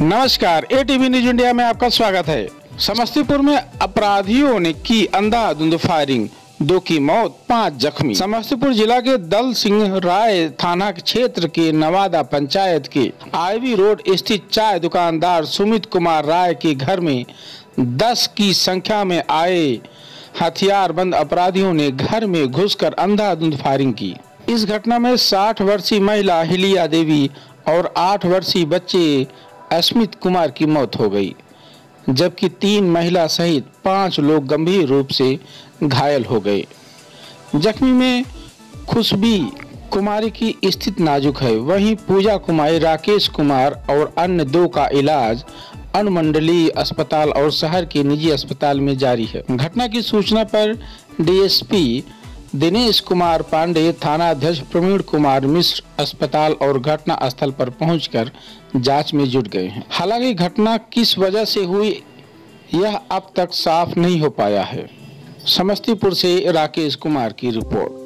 नमस्कार ए TV news India में आपका स्वागत है। समस्तीपुर में अपराधियों ने की अंधाधुंध फायरिंग, दो की मौत, पाँच जख्मी। समस्तीपुर जिला के दल सिंह राय थाना क्षेत्र के नवादा पंचायत के आईवी रोड स्थित चाय दुकानदार सुमित कुमार राय के घर में दस की संख्या में आए हथियारबंद अपराधियों ने घर में घुसकर अंधाधुंध फायरिंग की। इस घटना में 60 वर्षीय महिला हिलिया देवी और 8 वर्षीय बच्चे अस्मित कुमार की मौत हो गई, जबकि तीन महिला सहित पाँच लोग गंभीर रूप से घायल हो गए। जख्मी में खुशबी कुमारी की स्थिति नाजुक है। वहीं पूजा कुमारी, राकेश कुमार और अन्य दो का इलाज अनुमंडलीय अस्पताल और शहर के निजी अस्पताल में जारी है। घटना की सूचना पर डीएसपी दिनेश कुमार पांडे थाना अध्यक्ष प्रवीण कुमार मिश्र अस्पताल और घटना स्थल पर पहुंचकर जाँच में जुट गए हैं। हालाँकि घटना किस वजह से हुई, यह अब तक साफ़ नहीं हो पाया है। समस्तीपुर से राकेश कुमार की रिपोर्ट।